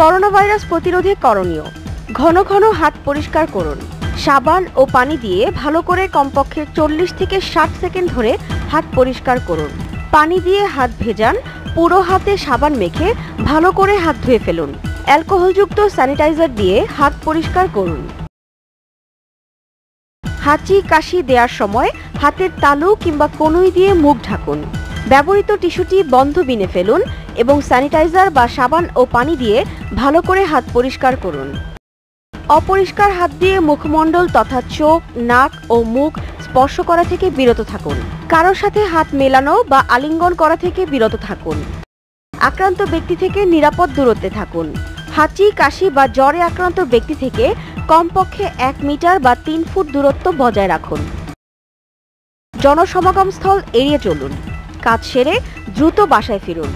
Corona virus প্রতিরোধে করণীয়। ঘন ঘন হাত পরিষ্কার করুন। সাবান ও পানি দিয়ে ভালো করে কমপক্ষে চল্লিশ থেকে ষাট সেকেন্ড ধরে হাত পরিষ্কার করুন। পানি দিয়ে হাত ভেজান, পুরো হাতে সাবান মেখে ভালো করে হাত ধুয়ে ফেলুন। অ্যালকোহলযুক্ত স্যানিটাইজার দিয়ে হাত পরিষ্কার করুন। হাঁচি কাশি দেওয়ার সময় হাতের তালু কিংবা কনুই দিয়ে মুখ ঢাকুন। ব্যবহৃত টিস্যুটি বন্ধ বিনে ফেলুন এবং স্যানিটাইজার বা সাবান ও পানি দিয়ে ভালো করে হাত পরিষ্কার করুন। অপরিষ্কার হাত দিয়ে মুখমণ্ডল তথা চোখ, নাক ও মুখ স্পর্শ করা থেকে বিরত থাকুন। কারোর সাথে হাত মেলানো বা আলিঙ্গন করা থেকে বিরত থাকুন। আক্রান্ত ব্যক্তি থেকে নিরাপদ দূরত্বে থাকুন। হাঁচি, কাশি বা জ্বরে আক্রান্ত ব্যক্তি থেকে কমপক্ষে এক মিটার বা তিন ফুট দূরত্ব বজায় রাখুন। জনসমাগম স্থল এড়িয়ে চলুন। কাজ সেরে দ্রুত বাসায় ফিরুন।